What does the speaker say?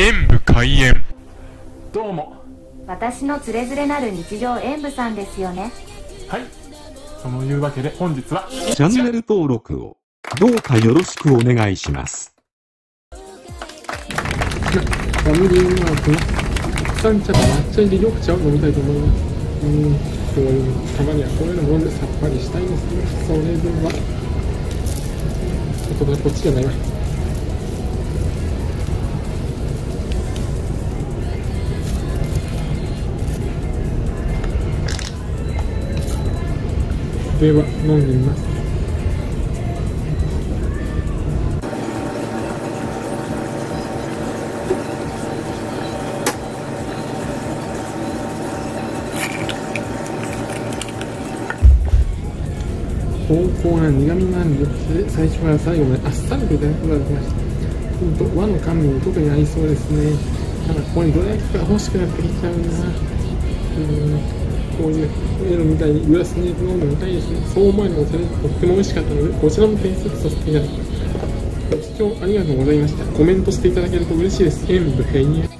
演武開演どうも私のつれづれなる日常演舞さんですよねはいそのいうわけで本日はチャンネル登録をどうかよろしくお願いします。ファミリーマー茶と抹茶入り緑茶を飲みたいと思います。うーん、そういう、たまにはこういうの飲んでさっぱりしたいんですね。それでは、ちょっとこっちじゃないわ。では、飲んでみます。濃厚な苦味がある緑茶で最初から最後まであっさりといただくことができました。ほんと和の甘味に特に合いそうですね。ただここにどら焼きが欲しくなってきちゃうな。うん。こういうエロみたいにグラスに飲んでみたいですねそう思えばお茶でとっても美味しかったのでこちらも点数させていただきます。ご視聴ありがとうございました。コメントしていただけると嬉しいです。演武平に